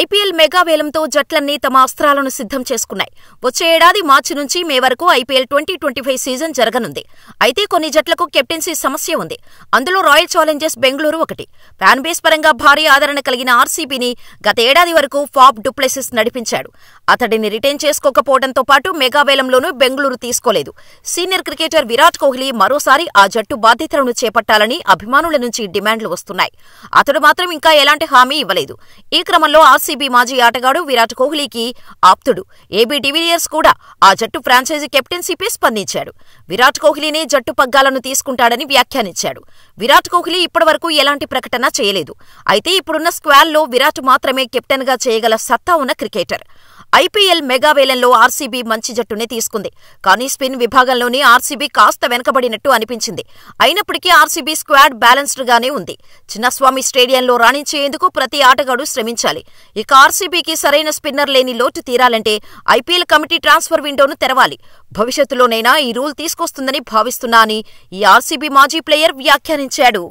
IPL mega వేలంతో జట్లన్నీ తమ అస్త్రాలను సిద్ధం చేసుకున్నాయి. వచ్చే ఏడాది మార్చి నుంచి మే వరకు IPL twenty twenty five season జరగనుంది. అయితే కొన్ని జట్లకు కెప్టెన్సీ సమస్య ఉంది. అందులో రాయల్ ఛాలెంజర్స్ బెంగళూరు ఒకటి. ఫ్యాన్ బేస్ పరంగా భారీ ఆదరణ కలిగిన ఆర్సీబీని గత ఏడాది వరకు ఫాప్ డుప్లెసిస్ నడిపించాడు. అతడిని రిటైన్ చేసుకోకపోవడంతో పాటు మెగా వేలంలోనూ బెంగళూరు తీసుకోలేదు. సీనియర్ క్రికెటర్ విరాట్ కోహ్లీ మరోసారి ఆ జట్టు బాధ్యతలను చేపట్టాలని అభిమానుల నుంచి డిమాండ్లు వస్తున్నాయి. అతడు మాత్రం ఇంకా ఎలాంటి హామీ ఇవ్వలేదు. ఈ క్రమంలో ఆర్సీబీ మాజీ ఆటగాడు విరాట్ కోహ్లీకి ఆప్తుడు. ఏబీ డివిలియర్స్ కూడా ఆ జట్టు ఫ్రాంచైజీ కెప్టెన్సీపై స్పందించాడు. విరాట్ కోహ్లీనే జట్టు పగ్గాలను తీసుకుంటాడని వ్యాఖ్యానించాడు. విరాట్ కోహ్లీ ఇప్పటివరకు ఎలాంటి ప్రకటన చేయలేదు. అయితే ఇప్పుడున్న స్క్వాల్లో విరాట్ మాత్రమే కెప్టెన్గా చేయగల సత్తా ఉన్న క్రికెటర్. ఐపీఎల్ మెగావేలంలో ఆర్సీబీ మంచి జట్టునే తీసుకుంది. కానీ స్పిన్ విభాగంలోని ఆర్సీబీ కాస్త వెనకబడినట్టు అనిపించింది. అయినప్పటికీ ఆర్సీబీ స్క్వాడ్ బ్యాలెన్స్డ్ గానే ఉంది. చిన్నస్వామి స్టేడియంలో రాణించేందుకు ప్రతి ఆటగాడు శ్రమించాలి. ఇక ఆర్సీబీకి సరైన స్పిన్నర్ లేని లోటు తీరాలంటే ఐపీఎల్ కమిటీ ట్రాన్స్ఫర్ విండోను తెరవాలి. భవిష్యత్తులోనైనా ఈ రూల్ తీసుకొస్తుందని భావిస్తున్నా అని ఈ ఆర్సీబీ మాజీ ప్లేయర్ వ్యాఖ్యానించాడు.